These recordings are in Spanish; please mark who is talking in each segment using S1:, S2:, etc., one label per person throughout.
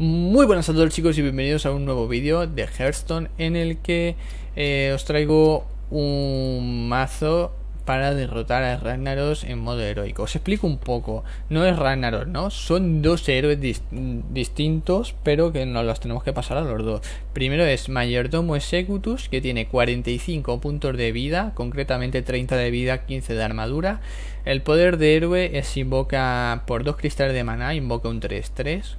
S1: Muy buenas a todos chicos y bienvenidos a un nuevo vídeo de Hearthstone en el que eh, os traigo un mazo para derrotar a Ragnaros en modo heroico. Os explico un poco, no es Ragnaros, ¿no? Son dos héroes distintos, pero que nos los tenemos que pasar a los dos. Primero es Mayordomo Executus, que tiene 45 puntos de vida, concretamente 30 de vida, 15 de armadura. El poder de héroe es invoca por dos cristales de maná, invoca un 3-3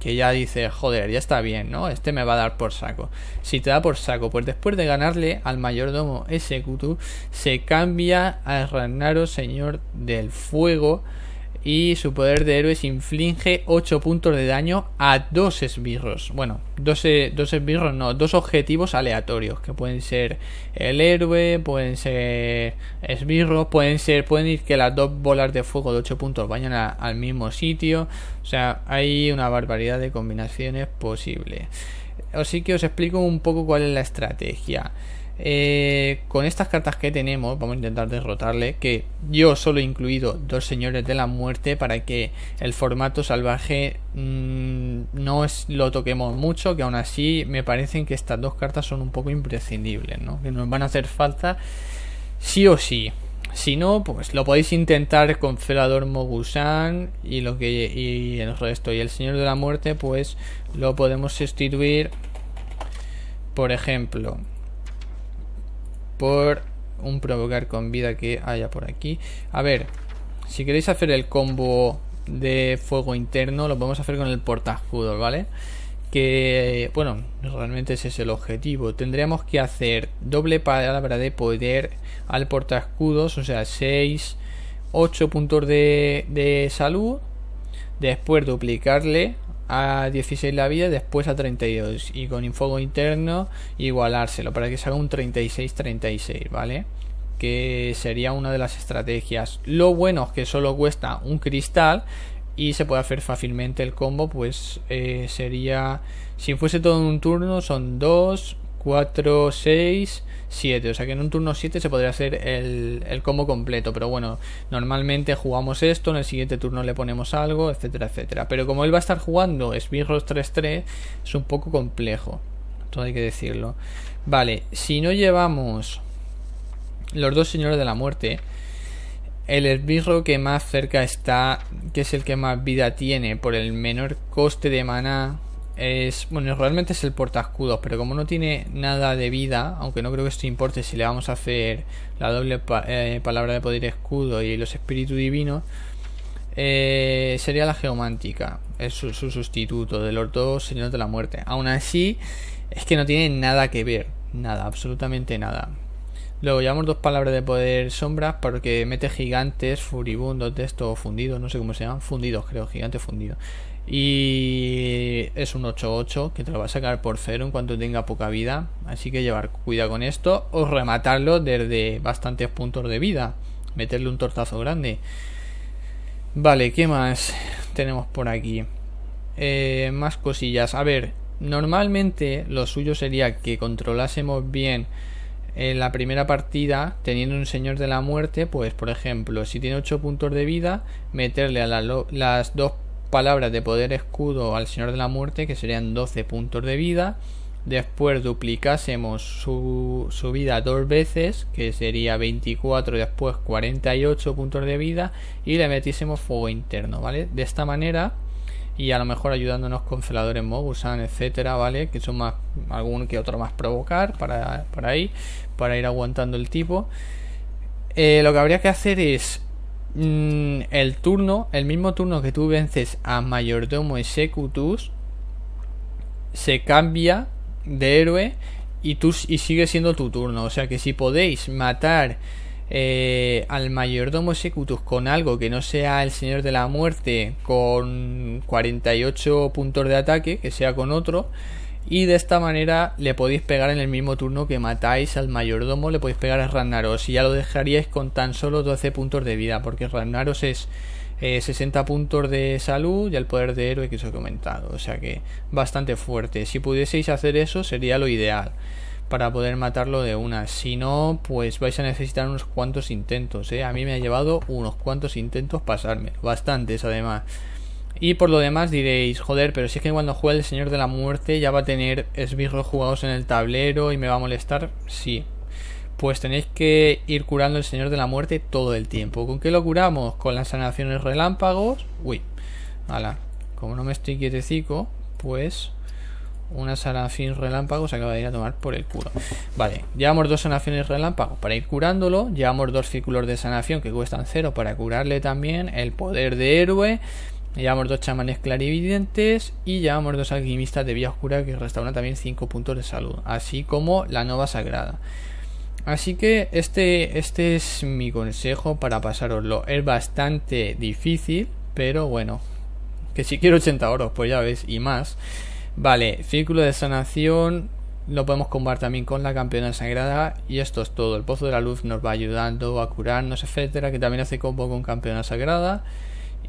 S1: que ya dice, joder, ya está bien, ¿no? Este me va a dar por saco. Si te da por saco, pues después de ganarle al mayordomo Executu, se cambia a Ragnaro, señor del fuego, y su poder de héroes inflige 8 puntos de daño a dos esbirros. Bueno, dos, eh, dos esbirros no, dos objetivos aleatorios, que pueden ser el héroe, pueden ser esbirros, pueden ser, pueden ir que las dos bolas de fuego de 8 puntos vayan al mismo sitio. O sea, hay una barbaridad de combinaciones posibles. Así que os explico un poco cuál es la estrategia. Eh, con estas cartas que tenemos vamos a intentar derrotarle que yo solo he incluido dos señores de la muerte para que el formato salvaje mm, no lo toquemos mucho que aún así me parecen que estas dos cartas son un poco imprescindibles ¿no? que nos van a hacer falta sí o sí si no, pues lo podéis intentar con Felador Mogusan y lo que y el resto y el Señor de la Muerte, pues lo podemos sustituir por ejemplo por un provocar con vida que haya por aquí. A ver, si queréis hacer el combo de fuego interno, lo podemos hacer con el portaescudos, ¿vale? Que, bueno, realmente ese es el objetivo. Tendríamos que hacer doble palabra de poder al portaescudos, o sea, 6, 8 puntos de, de salud. Después duplicarle a 16 la vida, después a 32 y con infogo interno igualárselo para que salga un 36-36, ¿vale? Que sería una de las estrategias. Lo bueno es que solo cuesta un cristal y se puede hacer fácilmente el combo, pues eh, sería, si fuese todo en un turno, son 2, 4, 6, 7. O sea que en un turno 7 se podría hacer el, el, combo completo. Pero bueno, normalmente jugamos esto, en el siguiente turno le ponemos algo, etcétera, etcétera. Pero como él va a estar jugando Sbirros 3-3, es un poco complejo. Todo hay que decirlo. Vale, si no llevamos los dos señores de la muerte, el esbirro que más cerca está, que es el que más vida tiene por el menor coste de maná es bueno realmente es el portaescudos pero como no tiene nada de vida aunque no creo que esto importe si le vamos a hacer la doble eh, palabra de poder escudo y los espíritus divinos eh, sería la geomántica es su, sustituto de los dos señores de la muerte aún así es que no tiene nada que ver nada absolutamente nada Luego llevamos dos palabras de poder sombras porque mete gigantes, furibundos de esto, fundidos, no sé cómo se llaman, fundidos creo, gigante fundido. Y es un 8-8 que te lo va a sacar por cero en cuanto tenga poca vida. Así que llevar cuidado con esto o rematarlo desde bastantes puntos de vida. Meterle un tortazo grande. Vale, ¿qué más tenemos por aquí? Eh, más cosillas. A ver, normalmente lo suyo sería que controlásemos bien en la primera partida, teniendo un señor de la muerte, pues por ejemplo, si tiene 8 puntos de vida, meterle a las dos palabras de poder escudo al Señor de la Muerte, que serían 12 puntos de vida. Después duplicásemos su, su vida dos veces, que sería 24, después 48 puntos de vida. Y le metiésemos fuego interno, ¿vale? De esta manera, y a lo mejor ayudándonos con celadores Mogusan, etcétera, ¿vale? Que son más, algún que otro más provocar para, para ahí, para ir aguantando el tipo. Eh, lo que habría que hacer es Mm, el turno, el mismo turno que tú vences a Mayordomo Executus, se cambia de héroe y, tú, y sigue siendo tu turno. O sea que si podéis matar eh, al mayordomo Executus con algo que no sea el Señor de la Muerte con 48 puntos de ataque, que sea con otro, y de esta manera le podéis pegar en el mismo turno que matáis al mayordomo, le podéis pegar a Ragnaros y ya lo dejaríais con tan solo 12 puntos de vida, porque Ragnaros es 60 eh, puntos de salud y el poder de héroe que os he comentado, o sea que bastante fuerte. Si pudieseis hacer eso sería lo ideal para poder matarlo de una. Si no, pues vais a necesitar unos cuantos intentos. ¿eh? A mí me ha llevado unos cuantos intentos pasarme, bastantes además. Y por lo demás diréis, joder, pero si es que cuando juegue el Señor de la Muerte ya va a tener esbirros jugados en el tablero y me va a molestar. Sí. Pues tenéis que ir curando el Señor de la Muerte todo el tiempo. ¿Con qué lo curamos? Con las sanaciones relámpagos. Uy. Hala. Como no me estoy quietecico, pues una sanación relámpago se acaba de ir a tomar por el culo. Vale, llevamos dos sanaciones relámpago para ir curándolo. Llevamos dos círculos de sanación que cuestan cero para curarle también el poder de héroe. Llevamos dos chamanes clarividentes y llevamos dos alquimistas de vía oscura que restauran también 5 puntos de salud, así como la nova sagrada. Así que este, este es mi consejo para pasároslo. Es bastante difícil, pero bueno, que si quiero 80 oros, pues ya ves, y más. Vale, círculo de sanación lo podemos combar también con la campeona sagrada y esto es todo. El pozo de la luz nos va ayudando a curarnos, etcétera, que también hace combo con campeona sagrada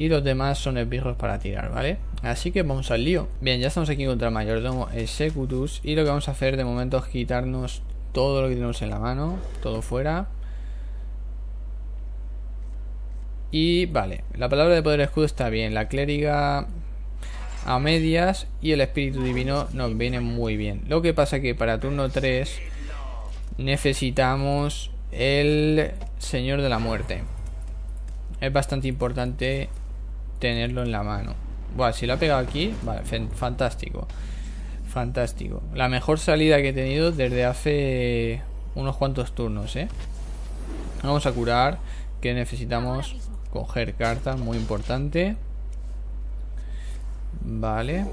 S1: y los demás son esbirros para tirar, ¿vale? Así que vamos al lío. Bien, ya estamos aquí contra el mayordomo Executus y lo que vamos a hacer de momento es quitarnos todo lo que tenemos en la mano, todo fuera. Y vale, la palabra de poder escudo está bien, la clériga a medias y el espíritu divino nos viene muy bien. Lo que pasa que para turno 3 necesitamos el señor de la muerte. Es bastante importante tenerlo en la mano. Bueno, si lo ha pegado aquí, vale, fantástico. Fantástico. La mejor salida que he tenido desde hace unos cuantos turnos, ¿eh? Vamos a curar, que necesitamos coger cartas, muy importante. Vale.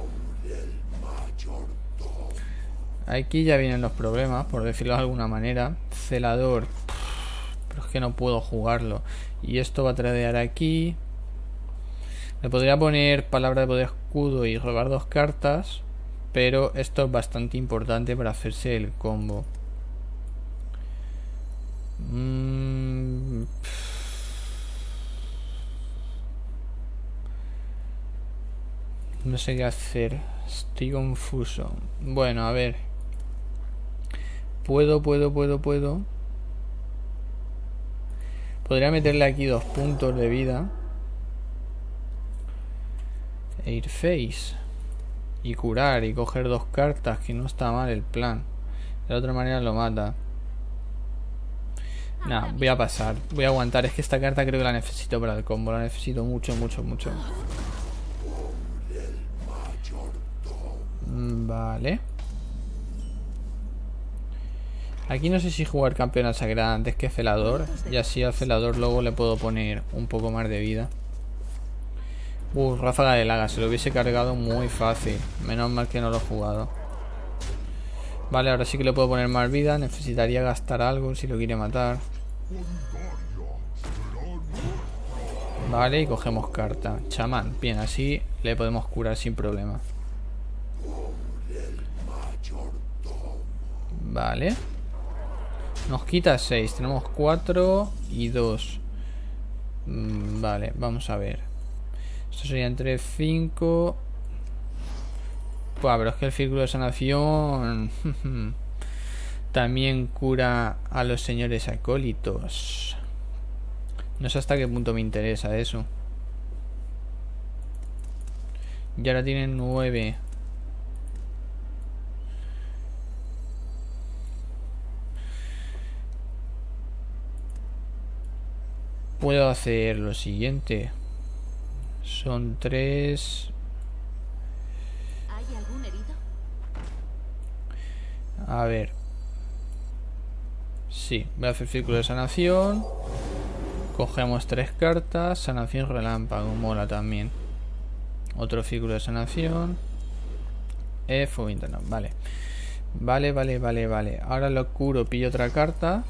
S1: Aquí ya vienen los problemas, por decirlo de alguna manera. Celador. Pero es que no puedo jugarlo. Y esto va a tradear aquí. Le podría poner palabra de poder escudo y robar dos cartas. Pero esto es bastante importante para hacerse el combo. Mm, No sé qué hacer. Estoy confuso. Bueno, a ver. Puedo, puedo, puedo, puedo. Podría meterle aquí dos puntos de vida. Air face. Y curar y coger dos cartas, que no está mal el plan. De la otra manera lo mata. Nah, voy a pasar. Voy a aguantar. Es que esta carta creo que la necesito para el combo. La necesito mucho, mucho, mucho. Mm, vale. Aquí no sé si jugar campeona sagrada antes que celador. Y así al celador luego le puedo poner un poco más de vida. Uh, ráfaga de laga. Se lo hubiese cargado muy fácil. Menos mal que no lo he jugado. Vale, ahora sí que le puedo poner más vida. Necesitaría gastar algo si lo quiere matar. Vale, y cogemos carta. Chamán. Bien, así le podemos curar sin problema. Vale. Nos quita 6. Tenemos 4 y 2. Mm, vale, vamos a ver. Esto sería entre 5. Pues es que el círculo de sanación también cura a los señores acólitos. No sé hasta qué punto me interesa eso. Y ahora tienen 9. puedo hacer lo siguiente. Son tres...
S2: ¿Hay algún herido?
S1: A ver. Sí, voy a hacer círculo de sanación. Cogemos tres cartas. Sanación relámpago, mola también. Otro círculo de sanación. E, fuego interno, vale. Vale, vale, vale, vale. Ahora lo curo, pillo otra carta.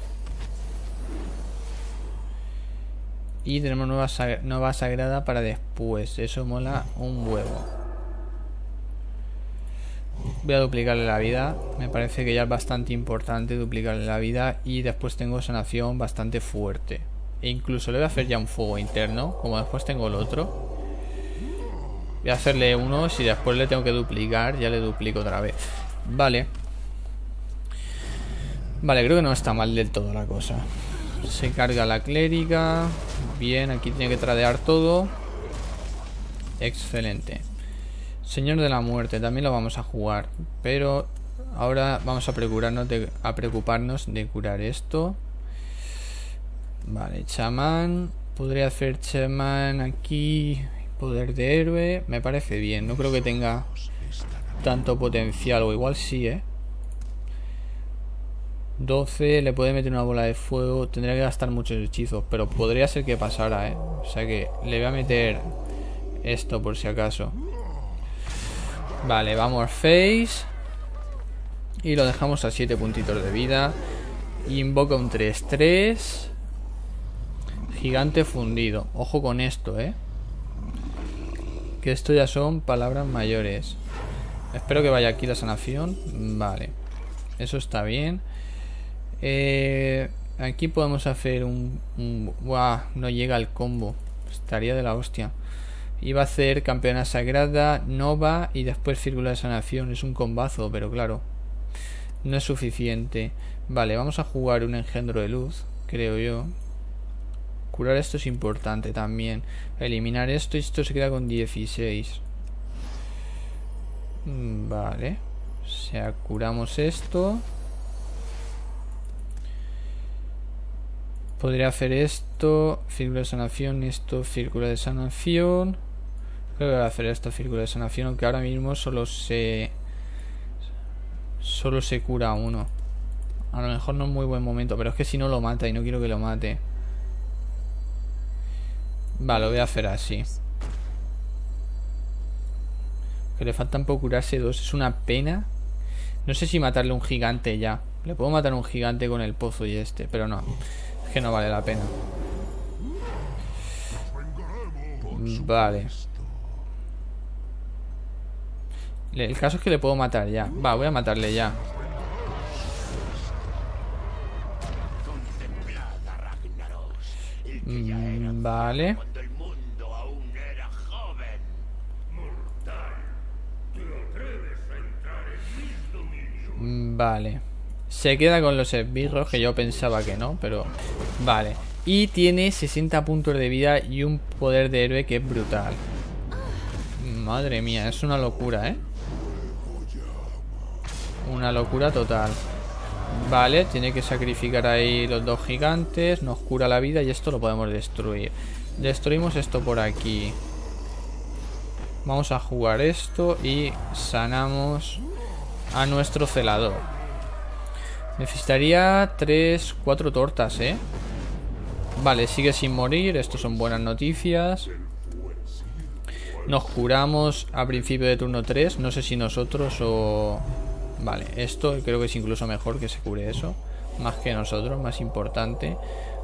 S1: Y tenemos nueva, nueva sagrada para después. Eso mola un huevo. Voy a duplicarle la vida. Me parece que ya es bastante importante duplicarle la vida. Y después tengo sanación bastante fuerte. E incluso le voy a hacer ya un fuego interno. Como después tengo el otro. Voy a hacerle uno. Si después le tengo que duplicar, ya le duplico otra vez. Vale. Vale, creo que no está mal del todo la cosa. Se carga la clériga. Bien, aquí tiene que tradear todo. Excelente. Señor de la muerte, también lo vamos a jugar. Pero ahora vamos a preocuparnos de, curar esto. Vale, chamán. Podría hacer chamán aquí. Poder de héroe. Me parece bien. No creo que tenga tanto potencial. O igual sí, ¿eh? 12, le puede meter una bola de fuego. Tendría que gastar muchos hechizos. Pero podría ser que pasara, ¿eh? O sea que le voy a meter esto por si acaso. Vale, vamos face. Y lo dejamos a 7 puntitos de vida. Invoca un 3-3. Gigante fundido. Ojo con esto, ¿eh? Que esto ya son palabras mayores. Espero que vaya aquí la sanación. Vale. Eso está bien. Eh, aquí podemos hacer un... un no llega el combo. Estaría de la hostia. Iba a hacer campeona sagrada, Nova y después círculo de sanación. Es un combazo, pero claro. No es suficiente. Vale, vamos a jugar un engendro de luz, creo yo. Curar esto es importante también. Eliminar esto y esto se queda con 16. Mm, vale. O sea, curamos esto. Podría hacer esto, círculo de sanación, esto, círculo de sanación. Creo que voy a hacer esto, círculo de sanación, aunque ahora mismo solo se... Solo se cura uno. A lo mejor no es muy buen momento, pero es que si no lo mata y no quiero que lo mate. Vale, lo voy a hacer así. Que le faltan por curarse dos. Es una pena. No sé si matarle un gigante ya. Le puedo matar un gigante con el pozo y este, pero no. No vale la pena. Vale. El caso es que le puedo matar ya. Va, voy a matarle ya. Mm, vale. Mm, vale. Se queda con los esbirros, que yo pensaba que no, pero... Vale. Y tiene 60 puntos de vida y un poder de héroe que es brutal. Madre mía, es una locura, ¿eh? Una locura total. Vale, tiene que sacrificar ahí los dos gigantes. Nos cura la vida y esto lo podemos destruir. Destruimos esto por aquí. Vamos a jugar esto y sanamos a nuestro celador. Necesitaría 3, 4 tortas, ¿eh? Vale, sigue sin morir. Esto son buenas noticias. Nos curamos a principio de turno 3. No sé si nosotros o... Vale, esto creo que es incluso mejor que se cure eso. Más que nosotros, más importante.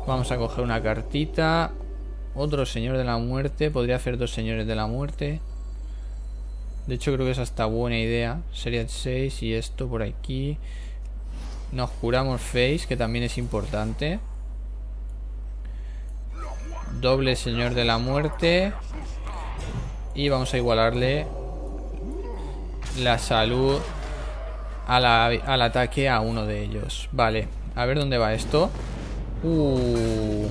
S1: Vamos a coger una cartita. Otro señor de la muerte. Podría hacer dos señores de la muerte. De hecho creo que es hasta buena idea. Sería 6 y esto por aquí. Nos curamos face, que también es importante. Doble señor de la muerte. Y vamos a igualarle la salud al ataque a uno de ellos. Vale, a ver dónde va esto. Uh.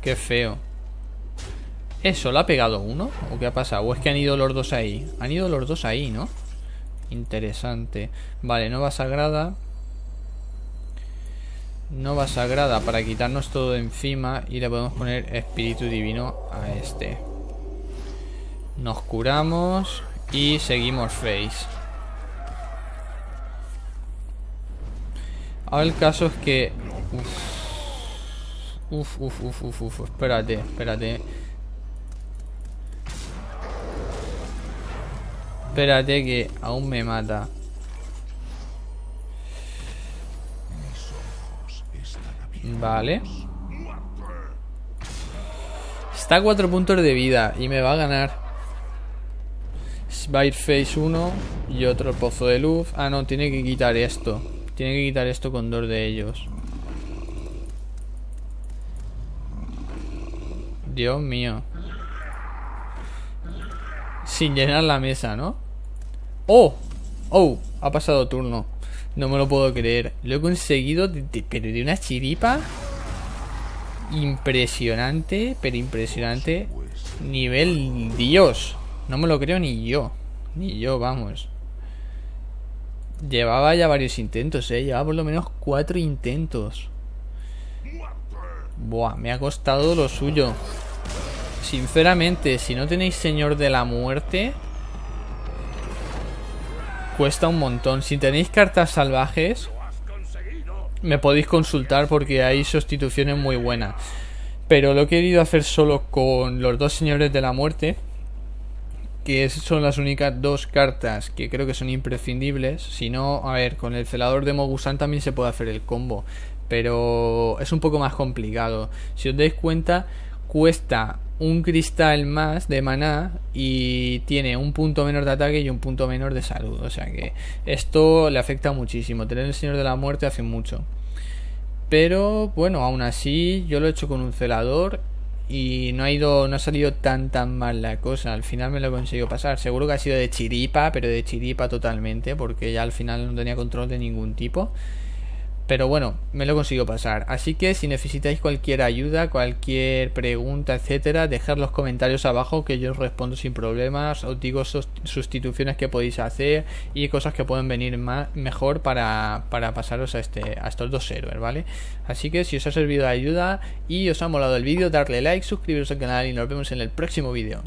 S1: Qué feo. ¿Eso lo ha pegado uno? ¿O qué ha pasado? ¿O es que han ido los dos ahí? Han ido los dos ahí, ¿no? Interesante. Vale, nova sagrada. Nova sagrada para quitarnos todo encima. Y le podemos poner espíritu divino a este. Nos curamos. Y seguimos face. Ahora el caso es que... Uf, uf, uf, uf, uf. Espérate, espérate. Espérate que aún me mata. Vale. Está a 4 puntos de vida y me va a ganar. Ir Face 1 y otro pozo de luz. Ah, no, tiene que quitar esto. Tiene que quitar esto con dos de ellos. Dios mío. Sin llenar la mesa, ¿no? ¡Oh! ¡Oh! Ha pasado turno. No me lo puedo creer. Lo he conseguido, pero de una chiripa. impresionante, pero impresionante. Nivel Dios. No me lo creo ni yo. Ni yo, vamos. Llevaba ya varios intentos, eh. Llevaba por lo menos cuatro intentos. Buah, me ha costado lo suyo. Sinceramente, si no tenéis Señor de la Muerte, cuesta un montón. Si tenéis cartas salvajes, me podéis consultar porque hay sustituciones muy buenas. Pero lo he querido hacer solo con los dos Señores de la Muerte, que son las únicas dos cartas que creo que son imprescindibles. Si no, a ver, con el celador de Mogusan también se puede hacer el combo pero es un poco más complicado. Si os dais cuenta, cuesta un cristal más de maná y tiene un punto menor de ataque y un punto menor de salud. O sea que esto le afecta muchísimo. Tener el Señor de la Muerte hace mucho. Pero bueno, aún así yo lo he hecho con un celador y no ha ido no ha salido tan tan mal la cosa al final me lo he conseguido pasar seguro que ha sido de chiripa pero de chiripa totalmente porque ya al final no tenía control de ningún tipo pero bueno, me lo consigo pasar. Así que si necesitáis cualquier ayuda, cualquier pregunta, etcétera, dejad los comentarios abajo que yo os respondo sin problemas. Os digo sustituciones que podéis hacer y cosas que pueden venir más, mejor para, para pasaros a, este, a estos dos servers, ¿vale? Así que si os ha servido de ayuda y os ha molado el vídeo, darle like, suscribiros al canal y nos vemos en el próximo vídeo.